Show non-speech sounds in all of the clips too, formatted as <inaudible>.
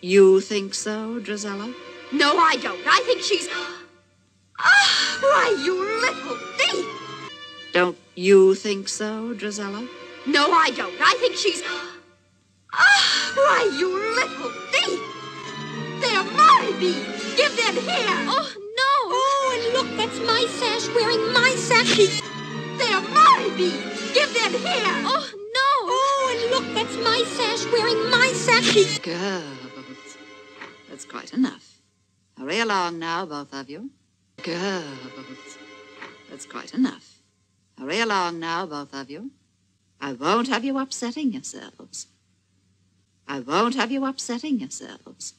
you think so, Drizella? No, I don't. I think she's. <gasps> Ah, why, you little thief! Don't you think so, Drizella? No, I don't. I think she's. <gasps> Ah, why, you little thief! They're my beads. Give them here. Oh, no! Oh, and look, that's my sash wearing my sash. They're my beads. Give them here. Oh, no! Oh, and look, that's my sash wearing my sash. Girls, that's quite enough. Hurry along now, both of you. Girls, that's quite enough. Hurry along now, both of you. I won't have you upsetting yourselves. I won't have you upsetting yourselves.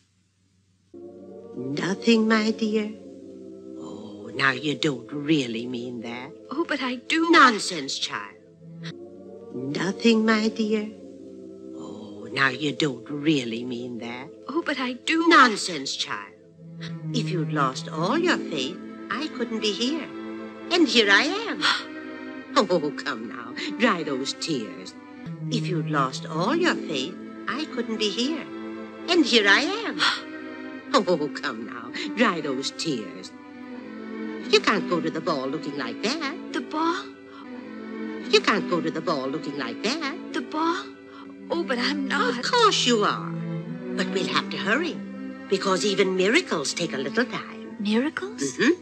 Nothing, my dear. Oh, now you don't really mean that. Oh, but I do. Nonsense, child. Nothing, my dear. Now you don't really mean that. Oh, but I do. Nonsense, child. If you'd lost all your faith, I couldn't be here. And here I am. <gasps> Oh, come now, dry those tears. If you'd lost all your faith, I couldn't be here. And here I am. <gasps> Oh, come now, dry those tears. You can't go to the ball looking like that. The ball? You can't go to the ball looking like that. The ball? Oh, but I'm not. Of course you are. But we'll have to hurry, because even miracles take a little time. Miracles? Mm-hmm.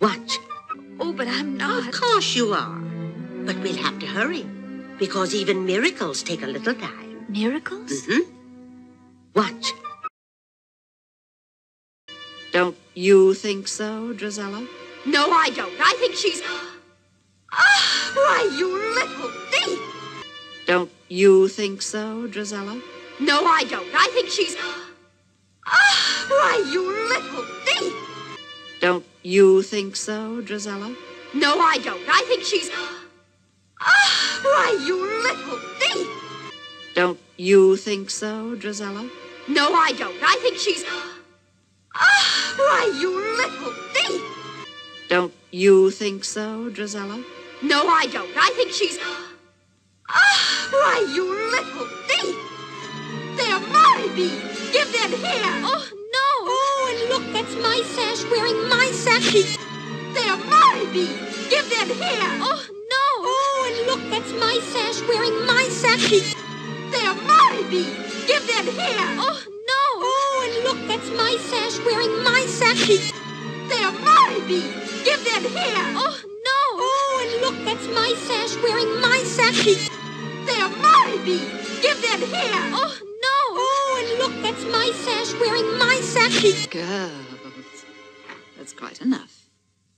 Watch. Oh, but I'm not. Of course you are. But we'll have to hurry, because even miracles take a little time. Miracles? Mm-hmm. Watch. Don't you think so, Drizella? No, I don't. I think she's. <gasps> Ah, why, you little thief! Don't you think so, Drizella? No, I don't. I think she's. Ah, why, you little thief! Don't you think so, Drizella? No, I don't. I think she's. Ah, why, you little thief! Don't you think so, Drizella? No, I don't. I think she's. Ah, why, you little thief! Don't you think so, Drizella? No, I don't. I think she's. Why, you little thief! They're my beads. Give them here. Oh, no! Oh, and look, that's my sash wearing my sash. They're my beads. Give them here. Oh, no! Oh, and look, that's my sash wearing my sash. They're my beads. Give them here. Oh, no! Oh, and look, that's my sash wearing my sash. They're my beads. Give them here. Oh, no! Oh, and look, that's my sash wearing my sash. They're Give them here. Oh, no! Oh, and look, that's my sash wearing my sash. Girls, that's quite enough.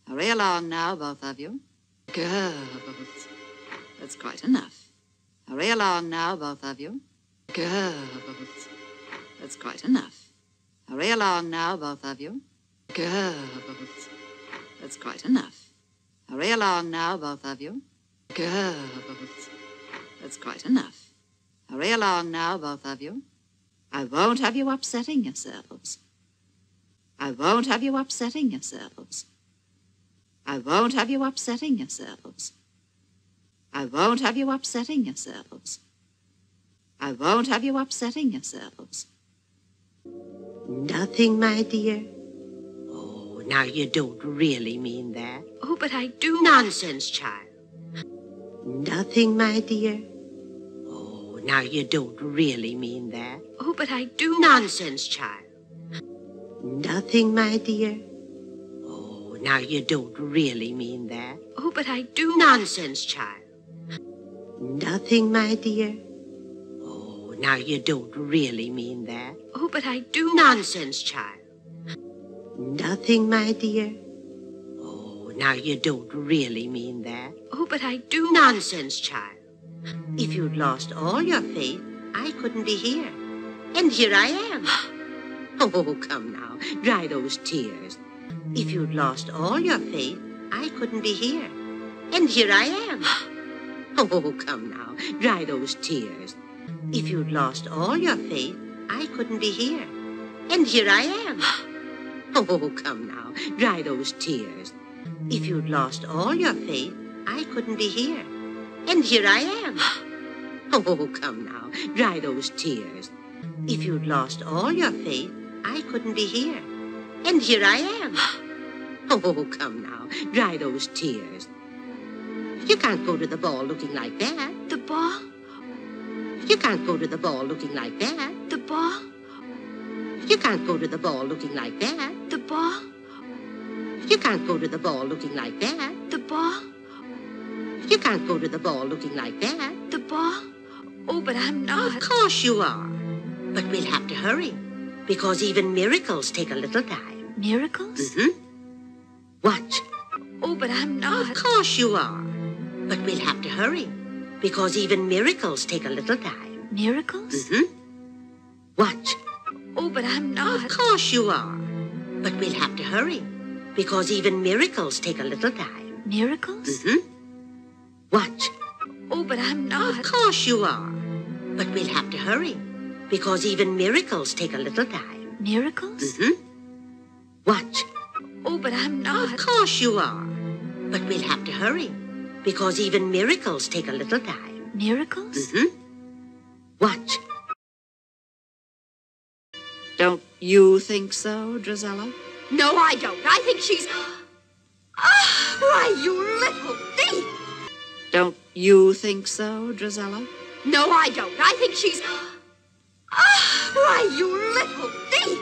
Hurry along now, both of you. Girls, that's quite enough. Hurry along now, both of you. Girls, that's quite enough. Hurry along now, both of you. Girls, that's quite enough. Hurry along now, both of you. Girls, that's quite enough. Hurry along now, both of you. I won't have you upsetting yourselves. I won't have you upsetting yourselves. I won't have you upsetting yourselves. I won't have you upsetting yourselves. I won't have you upsetting yourselves. Nothing, my dear. Oh, now you don't really mean that. Oh, but I do. Nonsense, child. Nothing, my dear. Now you don't really mean that. Oh, but I do. Nonsense, child. Nothing, my dear. Oh, now you don't really mean that. Oh, but I do. Nonsense, child. Nothing, my dear. Oh, now you don't really mean that. Oh, but I do. Nonsense, child. Nothing, my dear. Oh, now you don't really mean that. Oh, but I do. Nonsense, child. If you'd lost all your faith, I couldn't be here. And here I am. <gasps> Oh, come now, dry those tears. If you'd lost all your faith, I couldn't be here. And here I am. <gasps> Oh, come now, dry those tears. If you'd lost all your faith, I couldn't be here. And here I am. <gasps> Oh, come now, dry those tears. If you'd lost all your faith, I couldn't be here. And here I am. <gasps> Oh, come now, dry those tears. If you'd lost all your faith, I couldn't be here. And here I am. <gasps> Oh, come now. Dry those tears. You can't go to the ball looking like that. The ball? You can't go to the ball looking like that. The ball? You can't go to the ball looking like that. The ball? You can't go to the ball looking like that. The ball? You can't go to the ball looking like that. The ball? Oh, but I'm not. Of course you are. But we'll have to hurry. Because even miracles take a little time. Miracles? Mm-hmm. Watch. Oh, but I'm not. Of course you are. But we'll have to hurry. Because even miracles take a little time. Miracles? Mm-hmm. Watch. Oh, but I'm not. Of course you are. But we'll have to hurry. Because even miracles take a little time. Miracles? Mm-hmm. Watch. Oh, but I'm not. Of course you are. But we'll have to hurry. Because even miracles take a little time. Miracles? Mm-hmm. Watch. Oh, but I'm not. Of course you are. But we'll have to hurry. Because even miracles take a little time. Miracles? Mm-hmm. Watch. Don't you think so, Drizella? No, I don't. I think she's. <gasps> Ah, why, you little thief! Don't you think so, Drizella? No, I don't. I think she's. Ah, why, you little thief!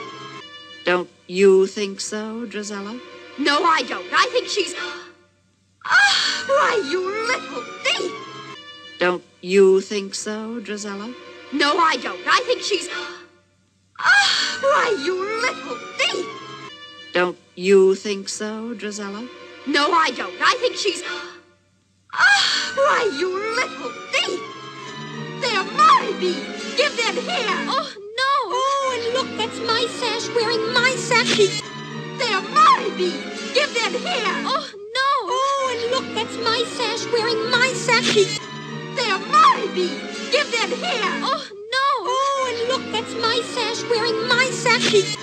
Don't you think so, Drizella? No, I don't. I think she's. Ah, why, you little thief! Don't you think so, Drizella? No, I don't. I think she's. Ah, why, you little thief! Don't you think so, Drizella? No, I don't. I think she's. Ah, why, you little thief! They're my beads! Give them here! Oh, no! Oh, and look, that's my sash wearing my sash. They're my beads! Give them here! Oh, no! Oh, and look, that's my sash wearing my sash. They're my beads! Give them here! Oh, no! Oh, and look, that's my sash wearing my sash.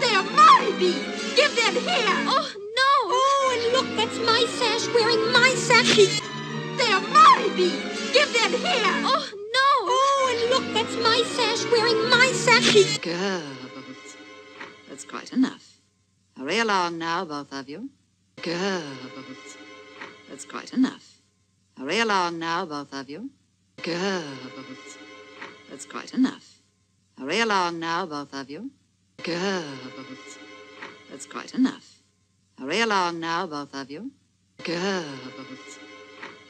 They're my beads! Give them here! Oh, no! Oh, and look, that's my sash wearing my sash. They're my beads! Give them here! Oh, no! Oh, and look, that's my sash wearing my sash. Girls. That's quite enough. Hurry along now, both of you. Girls. That's quite enough. Hurry along now, both of you. Girls. That's quite enough. Hurry along now, both of you. Girls. That's quite enough. Hurry along now, both of you. Girls.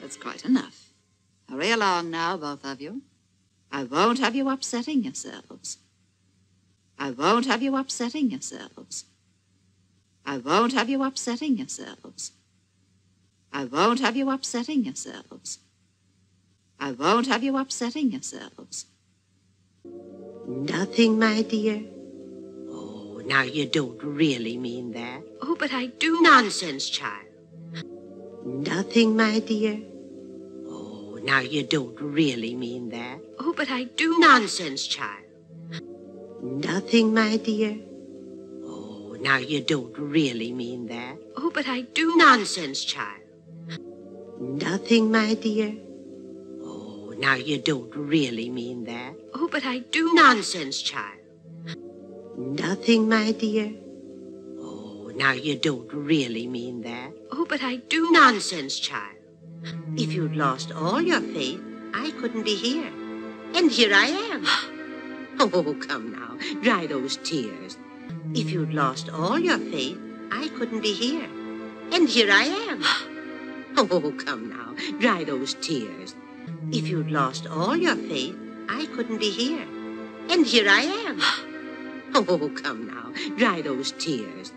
That's quite enough. Hurry along now, both of you. I won't have you upsetting yourselves. I won't have you upsetting yourselves. I won't have you upsetting yourselves. I won't have you upsetting yourselves. I won't have you upsetting yourselves. Nothing, my dear. Oh, now you don't really mean that. Oh, but I do. Nonsense, child. Nothing, my dear. Now you don't really mean that. Oh, but I do. Nonsense, child. Nothing, my dear. Oh, now you don't really mean that. Oh, but I do. Nonsense, child. Nothing, my dear. Oh, now you don't really mean that. Oh, but I do. Nonsense, child. Nothing, my dear. Oh, now you don't really mean that. Oh, but I do. Nonsense, child. If you'd lost all your faith, I couldn't be here. And here I am. <gasps> Oh, come now, dry those tears. If you'd lost all your faith, I couldn't be here. And here I am. <gasps> Oh, come now, dry those tears. If you'd lost all your faith, I couldn't be here. And here I am. <gasps> Oh, come now, dry those tears.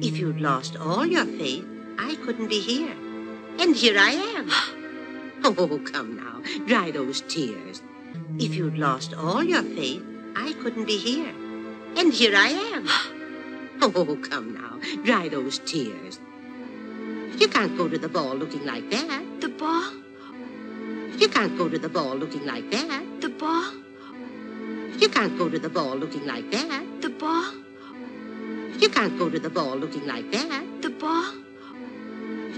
If you'd lost all your faith, I couldn't be here. And here I am. <gasps> Oh, come now, dry those tears. If you'd lost all your faith, I couldn't be here. And here I am. <gasps> Oh, come now, dry those tears. You can't go to the ball looking like that. The ball? You can't go to the ball looking like that. The ball? You can't go to the ball looking like that. The ball? You can't go to the ball looking like that. The ball?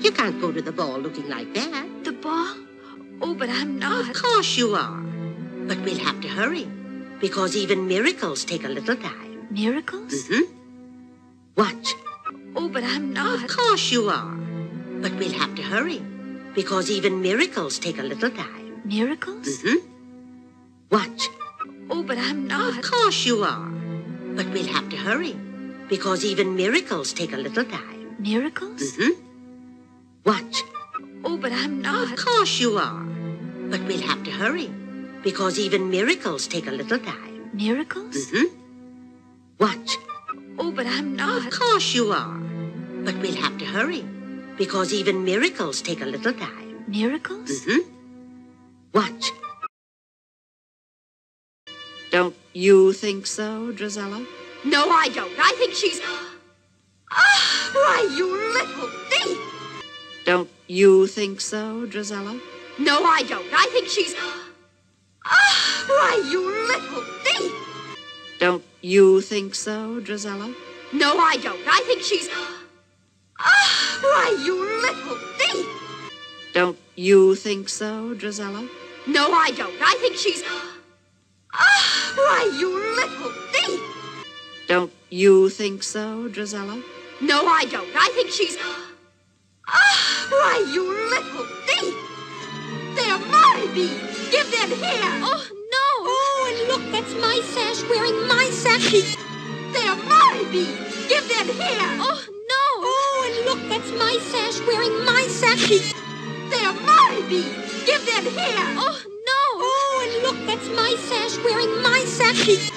You can't go to the ball looking like that. The ball? Oh, but I'm not. Of course you are. But we'll have to hurry. Because even miracles take a little time. Miracles? hmm Watch. Oh, but I'm not. Of course you are. But we'll have to hurry. Because even miracles take a little time. Miracles? Mm-hmm. Watch. Oh, but I'm not. Of course you are. But we'll have to hurry. Because even miracles take a little time. Miracles? hmm Watch. Oh, but I'm not. Of course you are. But we'll have to hurry. Because even miracles take a little time. Miracles? Mm-hmm. Watch. Oh, but I'm not. Of course you are. But we'll have to hurry. Because even miracles take a little time. Miracles? Mm-hmm. Watch. Don't you think so, Drizella? No, I don't. I think she's. <gasps> Ah, why, you little thief! Don't you think so, Drizella? No, I don't. I think she's. <gasps> Ah, why, you little thief! Don't you think so, Drizella? No, I don't. I think she's. <gasps> Ah, why, you little thief! Don't you think so, Drizella? No, I don't. I think she's. <gasps> Ah, why, you little thief! Don't you think so, Drizella? No, I don't. I think she's. Ah, why, you little thief! They're my bees! Give them here! Oh, no! Oh, and look, that's my sash wearing my sash. They're my bees! Give them here! Oh, no! Oh, and look, that's my sash wearing my sash. They're my bees! Give them here! Oh, no! Oh, and look, that's my sash wearing my sash.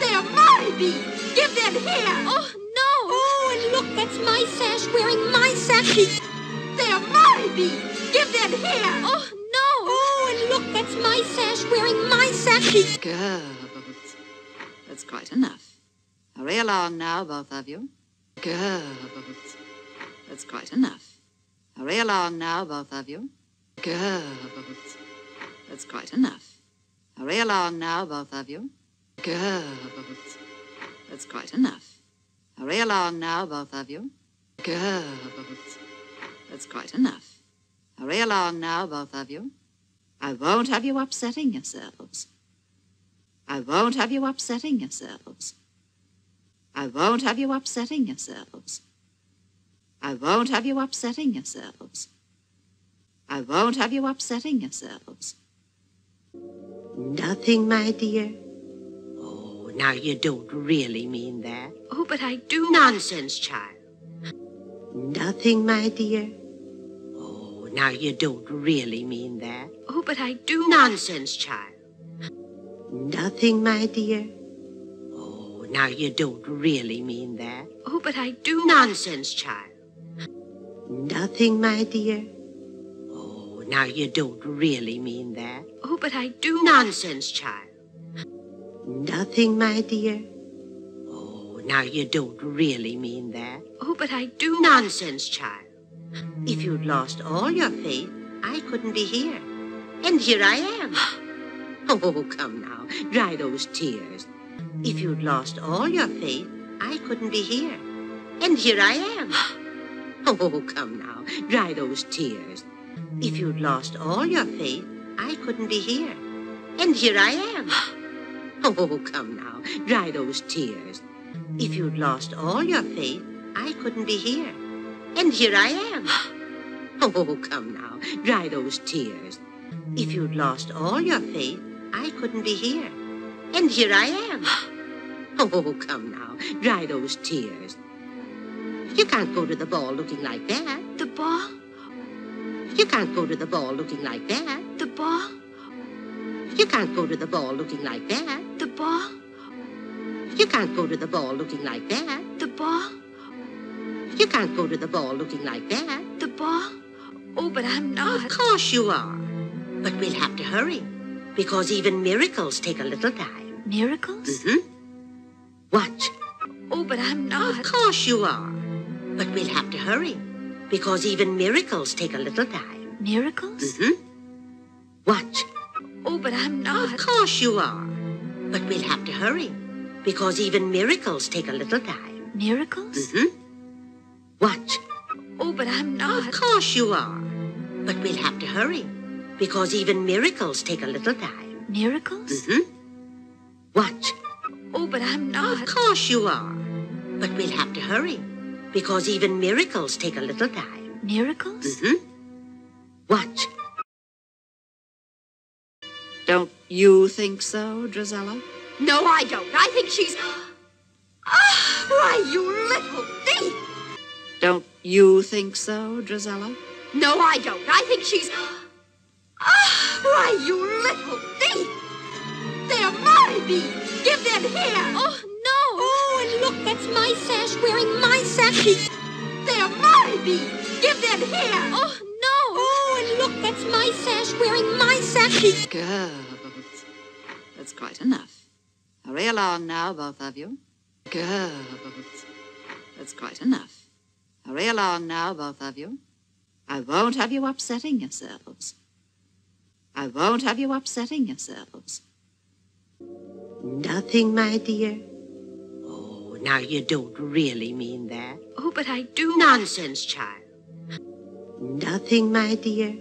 They're my bees! Give them here! Oh, no! Oh, and look, that's my sash wearing my sash. They're my bees! Give them here! Oh, no! Oh, and look, that's my sash wearing my sash. Girls. That's quite enough. Hurry along now, both of you. Girls. That's quite enough. Hurry along now, both of you. Girls. That's quite enough. Hurry along now, both of you. Girls. That's quite enough. Hurry along now, both of you. Girls. That's quite enough. Hurry along now, both of you. I won't have you upsetting yourselves. I won't have you upsetting yourselves. I won't have you upsetting yourselves. I won't have you upsetting yourselves. I won't have you upsetting yourselves. Nothing, my dear. Oh, now you don't really mean that. Oh, but I do. Nonsense, child. Nothing, my dear. Now you don't really mean that. Oh, but I do. Nonsense, child. Nothing, my dear. Oh, now you don't really mean that. Oh, but I do. Nonsense, child. Nothing, my dear. Oh, now you don't really mean that. Oh, but I do. Nonsense, child. Nothing, my dear. Oh, now you don't really mean that. Oh, but I do. Nonsense, child. If you'd lost all your faith, I couldn't be here. And here I am. <gasps> Oh, come now, dry those tears. If you'd lost all your faith, I couldn't be here. And here I am. <gasps> Oh, come now, dry those tears. If you'd lost all your faith, I couldn't be here. And here I am. <gasps> Oh, come now, dry those tears. If you'd lost all your faith, I couldn't be here. And here I am. <gasps> Oh, come now, dry those tears. If you'd lost all your faith, I couldn't be here. And here I am. <gasps> Oh, come now, dry those tears. You can't go to the ball looking like that. The ball? You can't go to the ball looking like that. The ball? You can't go to the ball looking like that. The ball? You can't go to the ball looking like that. The ball? You can't go to the ball looking like that. The ball? Oh, but I'm not. Of course you are. But we'll have to hurry. Because even miracles take a little time. Miracles? Mm-hmm. Watch. Oh, but I'm not. Of course you are. But we'll have to hurry, because even miracles take a little time. Miracles? Mm-hmm. Watch. Oh, but I'm not. Of course you are. But we'll have to hurry. Because even miracles take a little time. Miracles? Mm hmm Of course you are. But we'll have to hurry. Because even miracles take a little time. Miracles? Mm-hmm. Watch. Oh, but I'm not. Of course you are. But we'll have to hurry. Because even miracles take a little time. Miracles? Mm-hmm. Watch. Don't you think so, Drizella? No, I don't. I think she's. <gasps> Ah, why, you little thief! Don't you think so, Drizella? No, I don't. I think she's. Ah, why, you little thief! They're my beads! Give them here! Oh, no! Oh, and look, that's my sash wearing my sash. They're my beads! Give them here! Oh, no! Oh, and look, that's my sash wearing my sash. Girls, that's quite enough. Hurry along now, both of you. Girls, that's quite enough. Hurry along now, both of you. I won't have you upsetting yourselves. I won't have you upsetting yourselves. Nothing, my dear. Oh, now you don't really mean that. Oh, but I do. Nonsense, child. Nothing, my dear.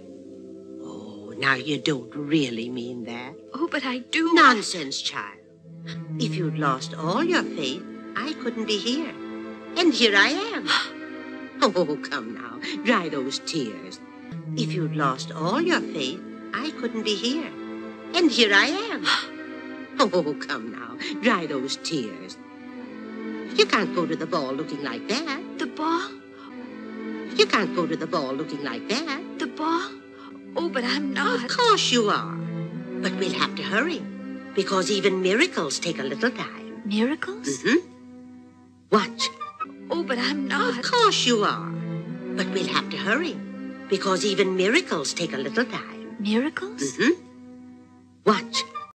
Oh, now you don't really mean that. Oh, but I do. Nonsense, child. If you'd lost all your faith, I couldn't be here. And here I am. <gasps> <gasps> <gasps> Oh, come now, dry those tears. If you'd lost all your faith, I couldn't be here. And here I am. <gasps> Oh, come now, dry those tears. You can't go to the ball looking like that. The ball? You can't go to the ball looking like that. The ball? Oh, but I'm not. Of course you are. But we'll have to hurry. Because even miracles take a little time. Miracles? Mm-hmm. Watch. Oh, but I'm mm. not. Of course you are. But we'll have to hurry, because even miracles take a little time. Miracles? Mm-hmm. Watch.